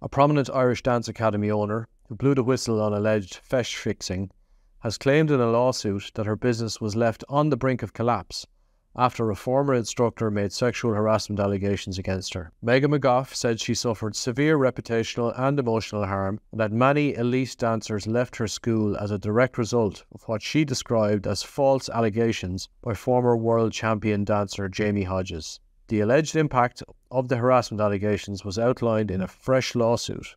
A prominent Irish Dance Academy owner, who blew the whistle on alleged feis fixing, has claimed in a lawsuit that her business was left on the brink of collapse after a former instructor made sexual harassment allegations against her. Megan McGough said she suffered severe reputational and emotional harm and that many elite dancers left her school as a direct result of what she described as false allegations by former world champion dancer Jamie Hodges. The alleged impact of the harassment allegations was outlined in a fresh lawsuit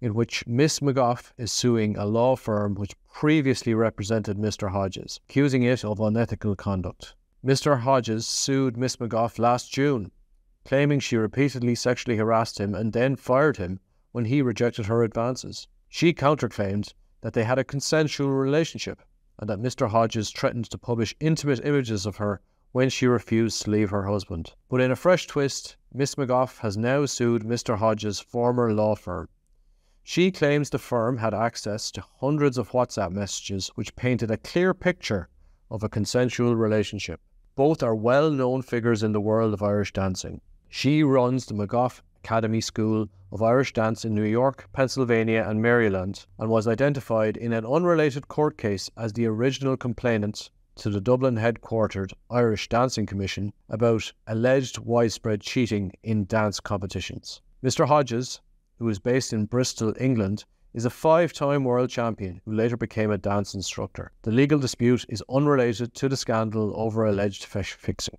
in which Miss McGough is suing a law firm which previously represented Mr. Hodges, accusing it of unethical conduct. Mr. Hodges sued Miss McGough last June, claiming she repeatedly sexually harassed him and then fired him when he rejected her advances. She counterclaimed that they had a consensual relationship and that Mr. Hodges threatened to publish intimate images of her when she refused to leave her husband. But in a fresh twist, Miss McGough has now sued Mr. Hodges' former law firm. She claims the firm had access to hundreds of WhatsApp messages which painted a clear picture of a consensual relationship. Both are well known figures in the world of Irish dancing. She runs the McGough Academy School of Irish Dance in New York, Pennsylvania, and Maryland, and was identified in an unrelated court case as the original complainant to the Dublin headquartered Irish Dancing Commission about alleged widespread cheating in dance competitions. Mr. Hodges, who is based in Bristol, England, is a five time world champion who later became a dance instructor. The legal dispute is unrelated to the scandal over alleged feis fixing.